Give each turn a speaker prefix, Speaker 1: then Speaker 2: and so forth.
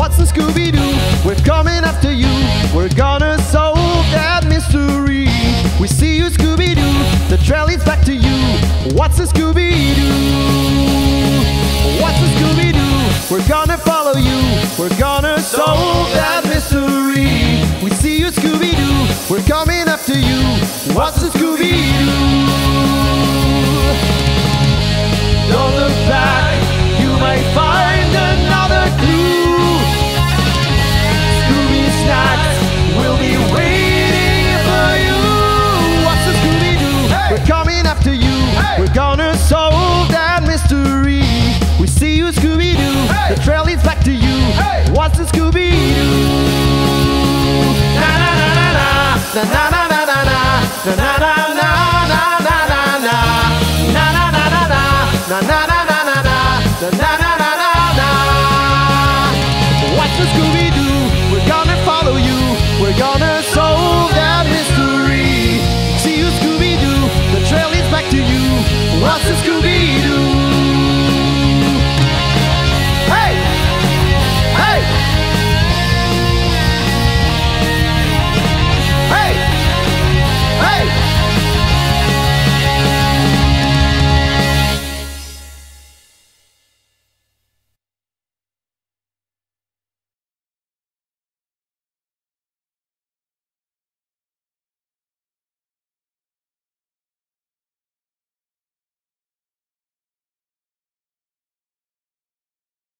Speaker 1: What's the Scooby Doo? We're coming after you. We're gonna solve that mystery. We see you, Scooby Doo. The trail leads back to you. What's the Scooby Doo? What's the Scooby Doo? We're gonna follow you. We're gonna solve that mystery. We see you, Scooby Doo. We're coming after you. What's the Scooby you. We're